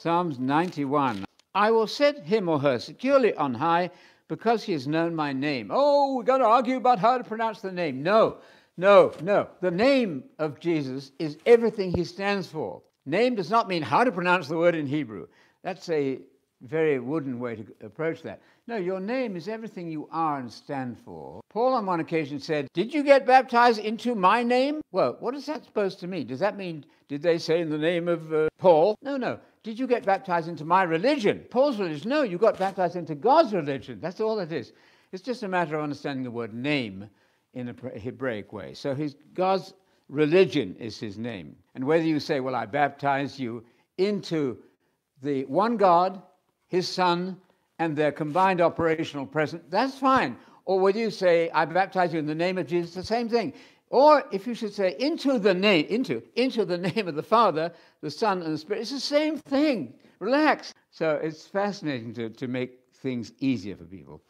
Psalms 91. I will set him or her securely on high because he has known my name. Oh, we're going to argue about how to pronounce the name. No, no, no. The name of Jesus is everything he stands for. Name does not mean how to pronounce the word in Hebrew. That's a very wooden way to approach that. No, your name is everything you are and stand for. Paul, on one occasion, said, Did you get baptized into my name? Well, what is that supposed to mean? Does that mean, did they say in the name of uh, Paul? No, no. Did you get baptized into my religion? Paul's religion? No, you got baptized into God's religion. That's all it is. It's just a matter of understanding the word name in a Hebraic way. So his, God's religion is his name. And whether you say, Well, I baptize you into the one God, his Son, and their combined operational presence, that's fine. Or would you say, I baptize you in the name of Jesus, the same thing. Or if you should say, into the name, into, into the name of the Father, the Son, and the Spirit, it's the same thing. Relax. So it's fascinating to, to make things easier for people.